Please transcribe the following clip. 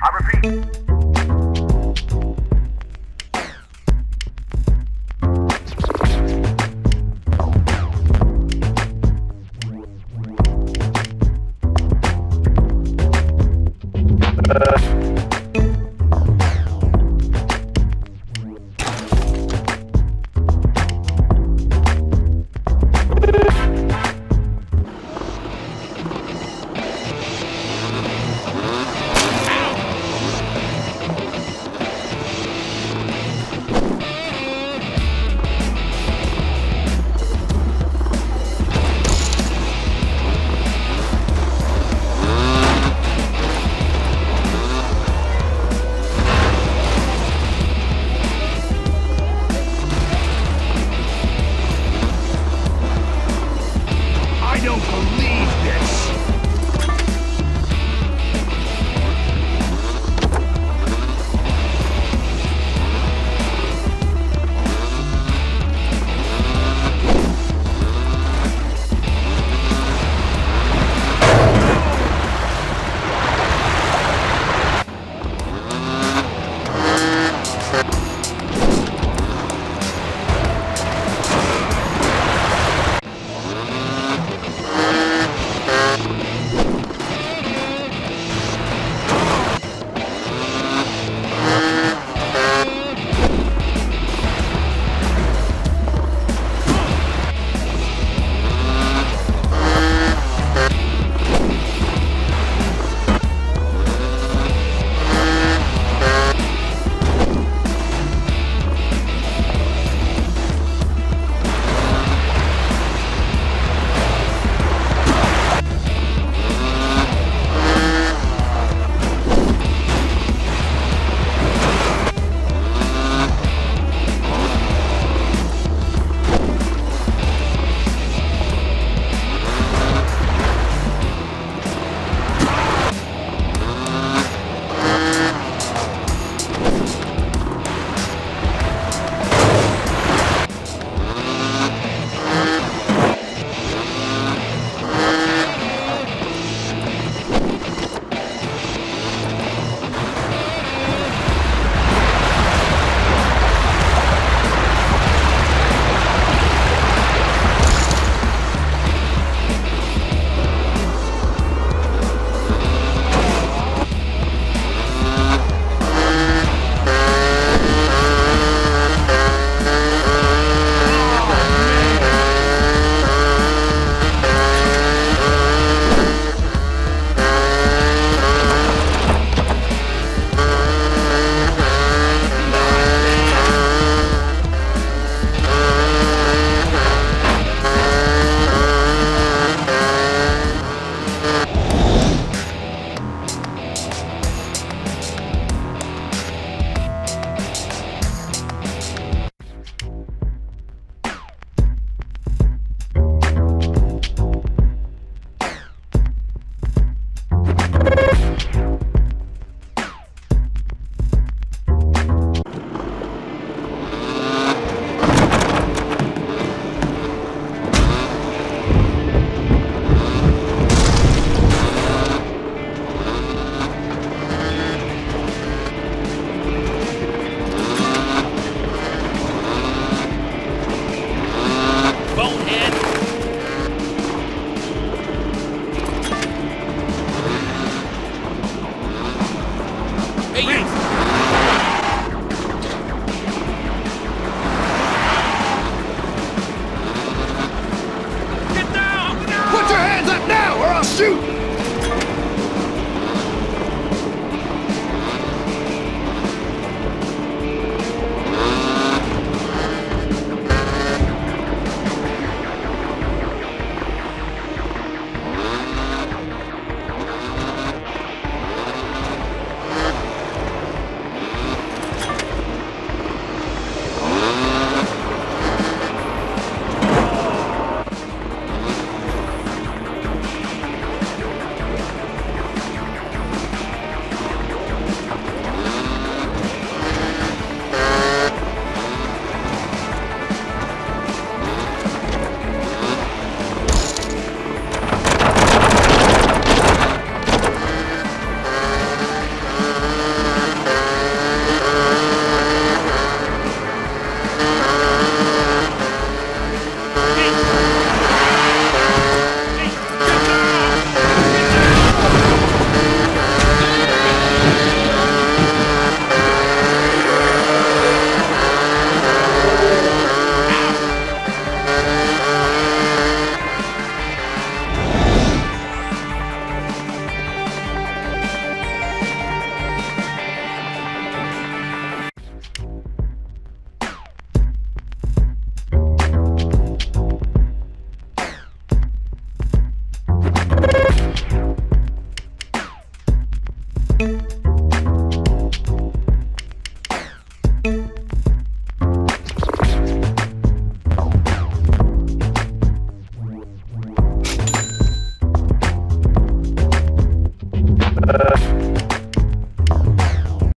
I repeat. Uh, Thank I'll shoot!